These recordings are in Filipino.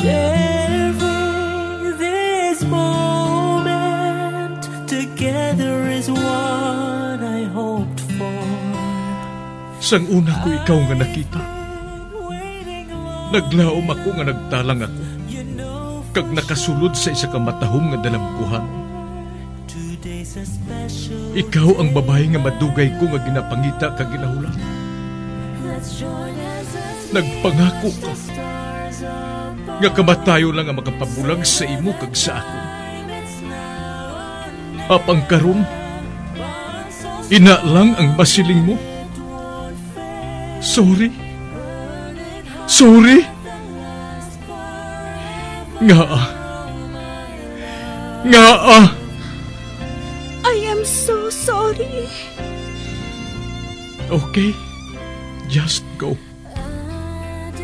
Sharing this moment together is what I hoped for. Sang una ko ikaw nga nakita, naglaom ako nga nagtalang ako. Kag nakasulod sa isa ka matahom nga special. Ikaw ang babae nga madugay ko nga ginapangita kag ginahulan. Nagpangako ka. Nga kamatayo lang ang makapabulag sa imo kag sa ako. Apang karon, ina lang ang masiling mo. Sorry. Sorry. Nga ah. Nga ah. I am so sorry. Okay. Just go.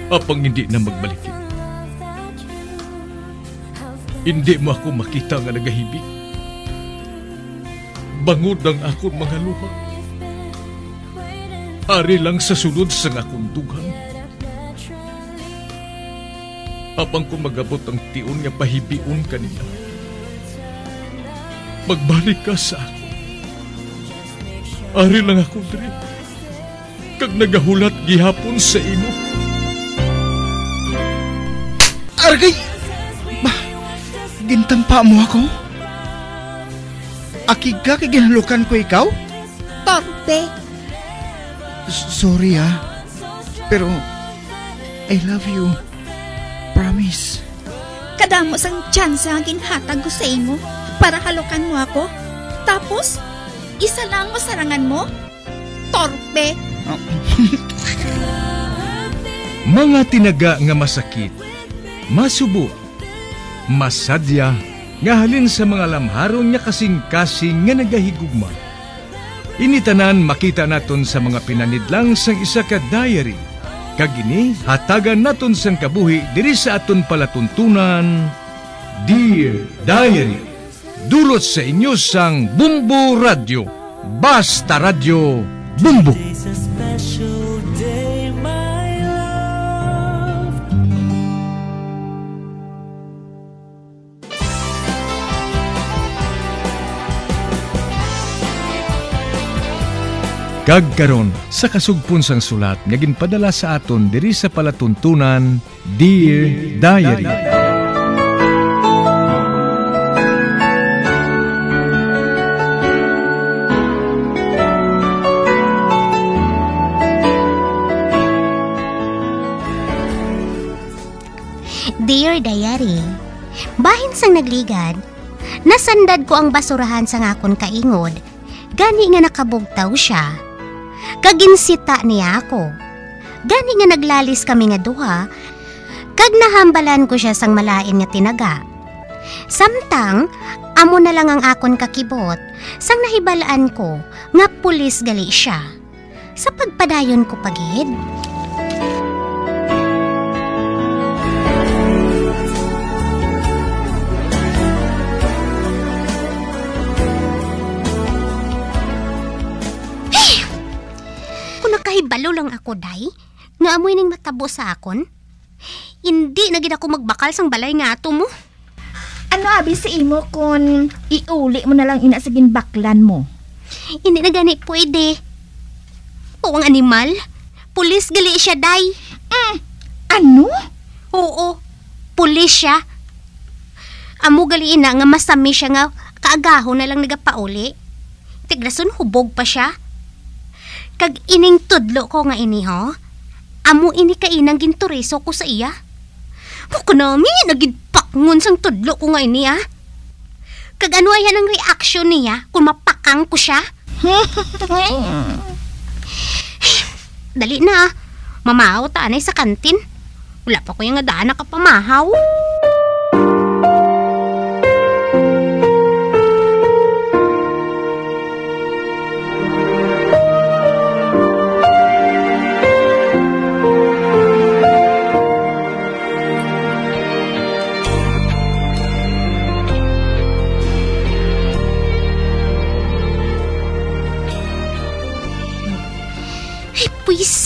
Apang hindi na magbalikin. Hindi mo ako makita nga nagahibig. Bangod ang akong mga luha. Ari lang sa sulod sa akong dughan. Apang kung magabot ang tiun nga pahibiun kanila. Magbalik ka sa ako. Ari lang ako diri. Kag nagahulat gihapon sa imo. Argay! Gintampa mo ako? Akig ka kay ginalukan ko ikaw? Torpe. S- Sorry ah. Pero, I love you. Promise. Kadamo sang chance ang ginhatag ko sa imo para halukan mo ako. Tapos, isa lang mo sarangan mo? Torpe. Mga tinaga nga masakit, masubo, masadya, nga halin sa mga lamharon niya kasing-kasing nga nagahigugma. Initanan makita naton sa mga pinanidlang sang isa ka diary. Kagini, hatagan naton sang kabuhi diri sa aton palatuntunan. Dear Diary, dulot sa inyo sang Bumbo Radio. Basta Radio, Bumbo. Kagkaron sa kasugpon sang sulat nga ginpadala sa aton diri sa palatuntunan Dear Diary. Dear Diary, bahin sang nagligad, nasandad ko ang basurahan sa ngakon kaingod, gani nga nakabugtaw siya. Kaginsita niya ako. Gani nga naglalis kami nga duha, kag nahambalan ko siya sang malain nga tinaga. Samtang, amo na lang ang akon kakibot, sang nahibalaan ko nga pulis gali siya. Sa pagpadayon ko pagid, Nakahibalo lang ako, day, nga amoy ning matabo sa akon, hindi na gid ako magbakal sang balay nga ato mo. Ano abi sa imo kung iuli mo na lang ina sa ginbaklan mo? Hindi na gani pwede. Oo, ang animal. Pulis gali siya, day. Ano? Oo, pulis siya. Amo gali ina nga masami siya nga kaagaho na lang nagapauli. Tigrason hubog pa siya. Kag ining tudlo ko nga ini ho. Amo ini ka inang ginturiso ko sa iya. Buko nami, nagidpakngon sang tudlo ko nga ini ah. Kag ano ayan ang reaksyon niya kung mapakang ko siya? Dali na ah. Mamahaw ta anay sa kantin. Wala pa ko yung nga daan nakapamahaw.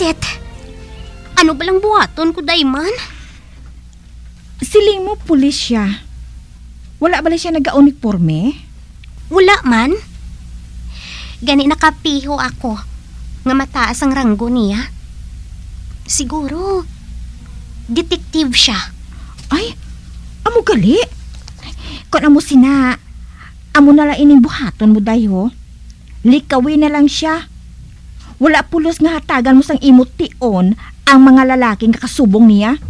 Puiset. Ano ba lang buhaton ko, Dayman? Siling mo pulis siya. Wala ba siya nag-uniforme? Wala man. Gani nakapiho ako nga mataas ang ranggo niya. Siguro, detective siya. Ay, amo gali. Kung amo sina, amo na lang ining buhaton mo dayo. Likawin na lang siya. Wala pulos nga hatagan mo sang imot tion ang mga lalaking kakasubong niya.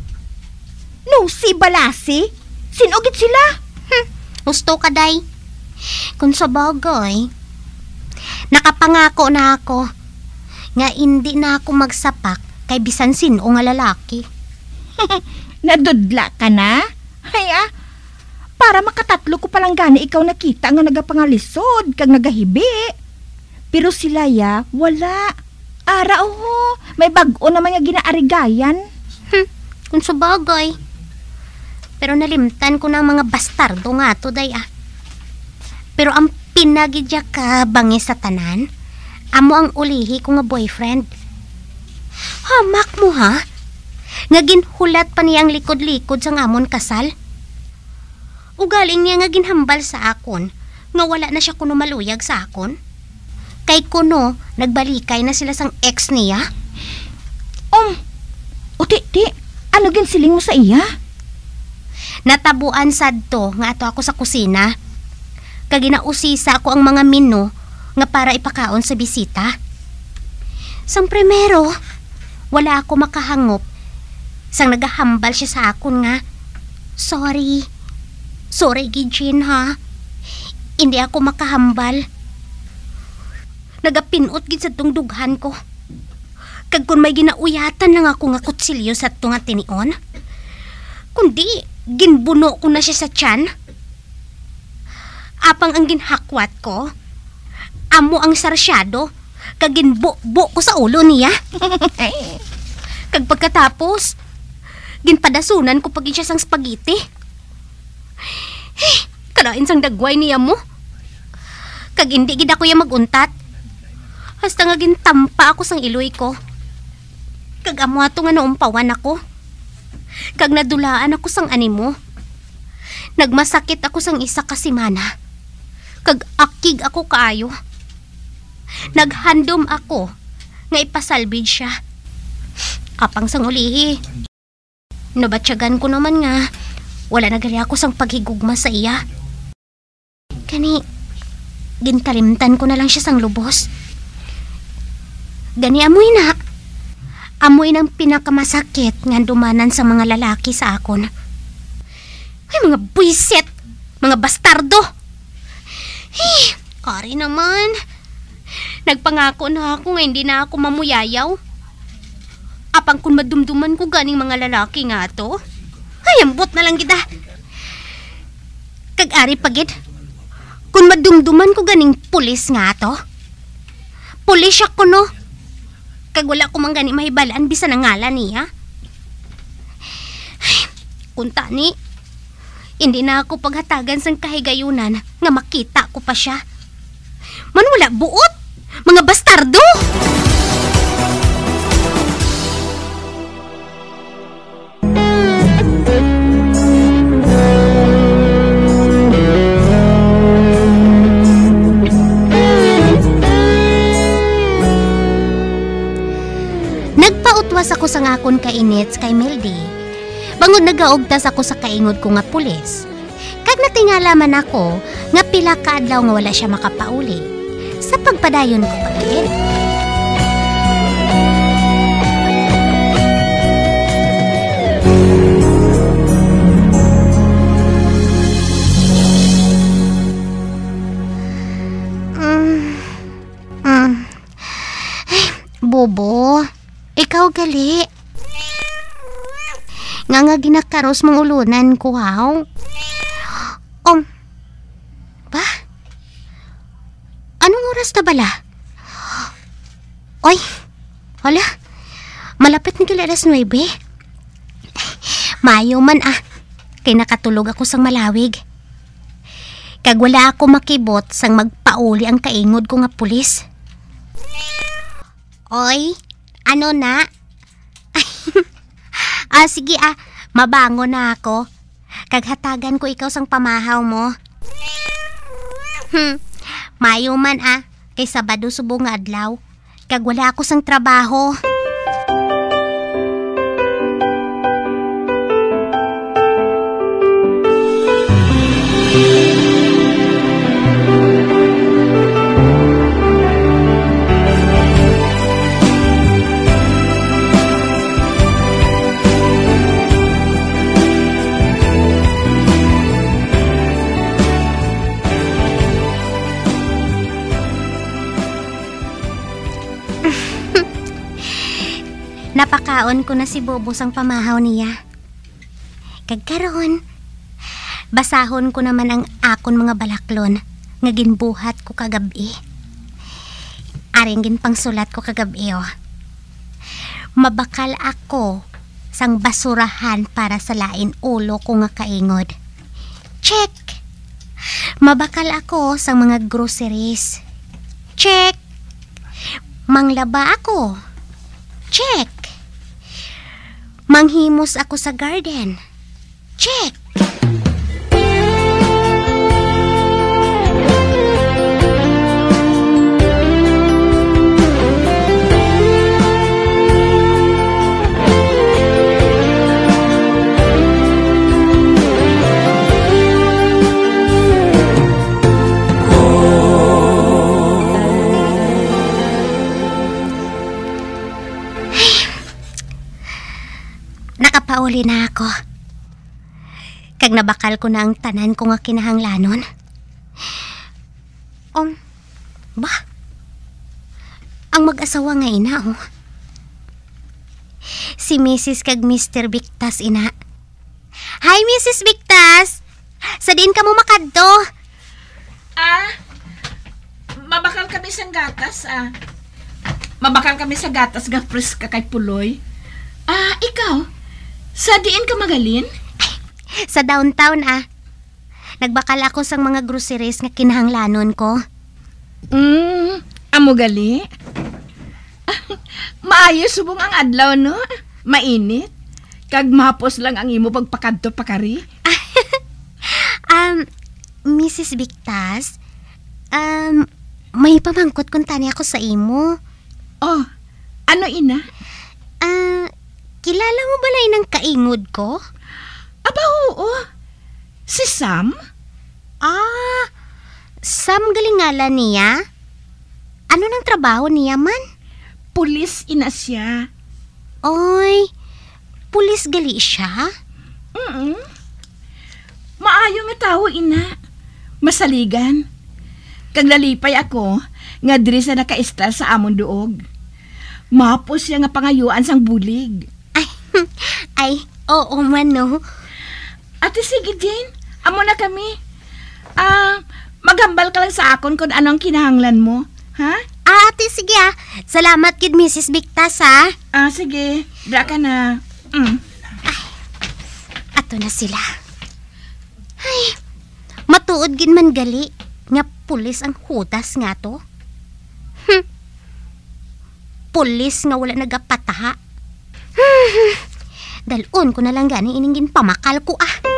No, si Balasi. Sinugit sila. Gusto ka, day? Kung sa bagay, nakapangako na ako nga hindi na ako magsapak kay bisan sino nga lalaki. Nadudla ka na? Ay ah, para makatatlo ko palang gani ikaw nakita nga nagapangalisod kag nagahibi. Pero sila ya, wala. Ara oho, may bago naman nga ginaarigayan. Kung sa bagay. Pero nalimtan ko ng mga bastardo nga to, day ah. Pero ang pinagidya ka bangi sa tanan, amo ang ulihi ko nga boyfriend. Hamak mo ha? Nga ginhulat pa niya ang likod-likod sa ngamon kasal. Ugaling niya nga ginhambal sa akon, nga wala na siya kuno maluyag sa akon. Kay kuno, nagbalikay na sila sang ex niya. Om, o ti, ti, ano gin siling mo sa iya? Natabuan sadto nga ato ako sa kusina. Kag ginausisa ko ang mga menu nga para ipakaon sa bisita. Sang primero, wala ako makahangop. Sang nagahambal siya sa akon nga, Sorry. Sorry, Gijin, ha? Hindi ako makahambal. Nagapinot gid sa tungdughan ko. Kag kung may ginauyatan lang ako nga kutsilyo sa tunga tinion, kundi ginbuno ko na siya sa tiyan. Apang ang ginhakwat ko, amo ang sarsyado, kag ginbo-bo ko sa ulo niya. kag pagkatapos, ginpadasunan ko pag siya sang spaghetti. Kalain sang dagway niya mo. Kag hindi gid ako yung maguntat. Hasta nga gintampa ako sang iloy ko. Kag amo ato nga naumpawan ako. Kag nadulaan ako sang animo. Nagmasakit ako sang isa ka simana. Kag akig ako kaayo. Naghandom ako nga ipasalvage siya. Apang sang ulihi. Nabatsyagan ko naman nga wala na gali ako sang paghigugma sa iya. Kani, gintalimtan ko na lang siya sang lubos. Gani amoy na. Amoy ng pinakamasakit nga dumanan sa mga lalaki sa akon. Ay, mga buisit! Mga bastardo! Hey, kari naman. Nagpangako na ako nga hindi na ako mamuyayaw. Apang kung madumduman ko ganing mga lalaki nga to. Ay, ambot na lang kita. Kag-ari pagid. Kung madumduman ko ganing pulis nga to. Pulis siya ko no. Kag wala ko mang gani mahibalaan bisa ng ngalan niya. Ay, kunta ni. Hindi na ako paghatagan sang kahigayunan nga makita ko pa siya. Man wala buot! Mga bastardo! Nagpautwas ako sa ngakon kainits kay Meldy. Bangod nagaugtas ako sa kaingod ko nga pulis. Kag natingala man ako nga pila ka adlaw nga wala siya makapauli. Sa pagpadayon ko pagid. Mm. Mm. Ay, Bobo, ikaw gali. Nga nga ginakaros mong ulunan ko, haw. Om. Ba? Anong oras na bala? Oy, wala. Malapit na kila alas 9. Mayo man ah. Kay nakatulog ako sang malawig. Kag wala ako makibot sang magpauli ang kaingod ko nga pulis. Oy, ano na? ah, sige ah, mabango na ako. Kaghatagan ko ikaw sang pamahaw mo. Hmm, mayo man ah, kay Sabado subong adlaw. Kag wala ako sang trabaho. Napakaon ko na si Bobo sang pamahaw niya. Kagkaroon, basahon ko naman ang akon mga balaklon nga ginbuhat ko kagabi. Aring ginpangsulat ko kagabi oh. Mabakal ako sang basurahan para sa lain ulo ko nga kaingod. Check! Mabakal ako sang mga groceries. Check! Manglaba ako. Check! Manghimos ako sa garden. Check! Nakapauli na ako. Kag nabakal ko na ang tanan ko nga kinahanglanon. Um, ba? Ang mag-asawa nga ina, oh. Si Mrs. kag Mr. Victas ina. Hi, Mrs. Victas! Sa din ka mo makadto? Ah, mabakal kami sa gatas, ah. Mabakal kami sa gatas nga frisk ka kay Puloy. Ah, ikaw? Sa diin ka magalin? Sa downtown, ah. Nagbakal ako sang mga groceries nga kinahanglanon ko. Hmm, amo gali? Maayos subong ang adlaw, no? Mainit. Kag mapos lang ang imo pagpakadto pakari. Um, Mrs. Victas, um, may pamangkot kung tani ako sa imo. Oh, ano ina? Kilala mo ba ng kaingod ko? Aba, oo. Si Sam? Ah, Sam galingala niya? Ano nang trabaho niya man? Pulis ina siya. Oy, pulis gali siya? Mm Maayo nga tao, ina. Masaligan. Kag lalipay ako, nga diri sa nakaista sa amon duog. Mapos siya nga pangayuan sang bulig. Ay, ay, oo man no. Ate sige, Jane. Amo na kami. Ah, maghambal ka lang sa akon kung anong kinahanglan mo. Ha? Ah, ate, sige ah. Salamat kid Mrs. Victas ha. Ah, sige. Dra ka na. Mm. Ato na sila. Ay, matuod gin man gali. Nga pulis ang hudas nga to. Hm. Pulis nga wala nagapataha. Hmm. Dalon ko na lang gani iningin pamakal ko ah.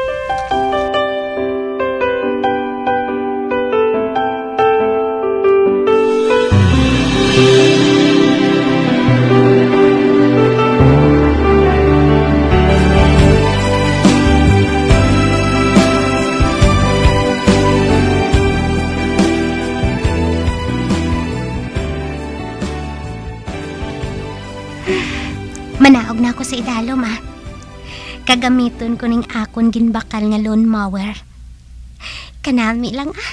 Kagamiton ko ning akon ginbakal nga lawnmower. Kanami lang ah.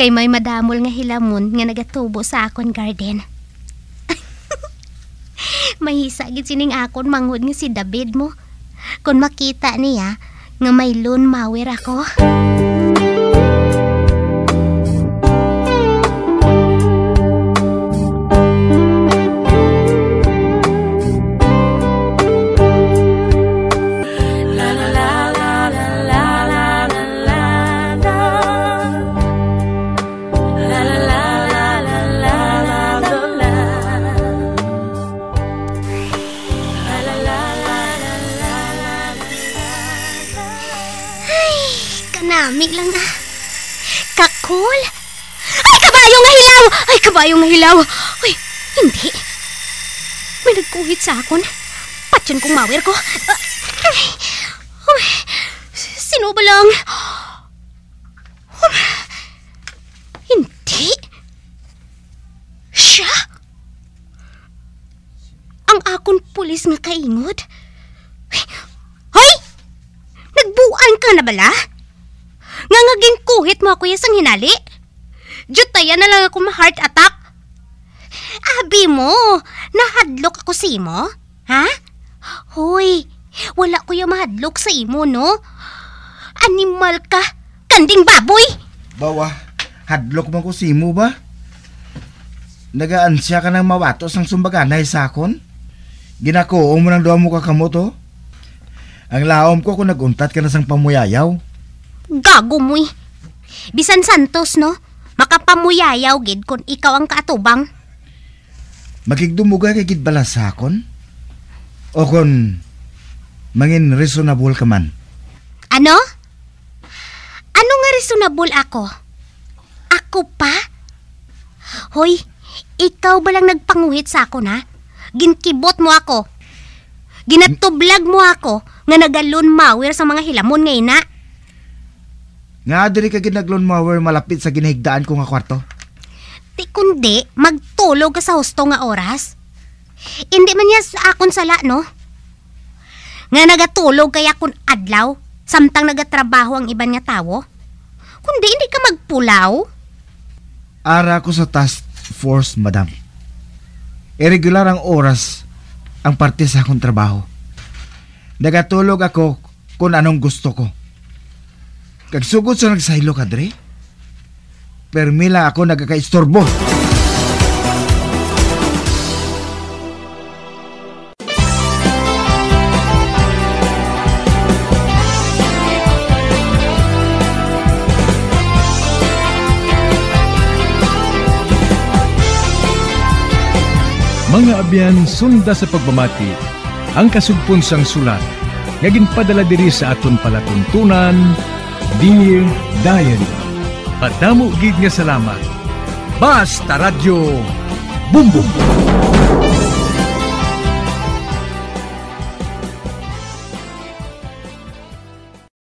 Kay may madamol nga hilamon nga nagatubo sa akon garden. Mahisa gid sining akon manghud nga si David mo. Kung makita niya nga may lawnmower ako. Kanami lang na. Kakul. Ay, kabayo nga hilaw! Ay, kabayo nga hilaw! Ay, hindi. May nagkuhit sa akon. Patyon kong mawir ko. Ah, Ay, sino ba lang? Um, hindi. Siya? Ang akon pulis nga kaingod? Hoy! Nagbuan ka na bala? Nga ngaging kuhit mo ako yasang hinali? Jutaya na lang ako ma-heart attack. Abi mo, nahadlok ako sa imo? Ha? Hoy, wala ko yung mahadlok sa imo, no? Animal ka, kanding baboy! Bawa, hadlok mo ko simo ba? Nagaansya ka ng mawatos ng sumbaganay sa akon? Ginako mo ng doon mo kakamoto? Ang laom ko kung naguntat ka na sang pamuyayaw. Gago mo eh. Bisan Santos, no? Makapamuyayaw gid kung ikaw ang kaatubang. Makigdumuga kay gidbala sa akon? O kung mangin reasonable ka man? Ano? Ano nga reasonable ako? Ako pa? Hoy, ikaw ba lang nagpanguhit sa ako na? Ginkibot mo ako. Ginatublag mo ako nga nagalun mawir sa mga hilamon ngayon na. Nga diri ka ginaglon mower malapit sa ginahigdaan ko nga kwarto. Di kundi, magtulog ka sa husto nga oras. Hindi man niya sa akon sala, no? Nga nagatulog kaya kun adlaw, samtang nagatrabaho ang iban nga tawo. Kundi hindi ka magpulaw. Ara ko sa task force, madam. Irregular ang oras ang parte sa akong trabaho. Nagatulog ako kung anong gusto ko. Kagsugod sa nagsaylo ka, Dre. Permila ako nagkakaistorbo. Mga abyan, sunda sa pagmamati, ang kasugpon sang sulat, nga ginpadala diri sa aton palatuntunan, Dear Diary. Padamo gid nga salamat. Basta Radio Bumbum.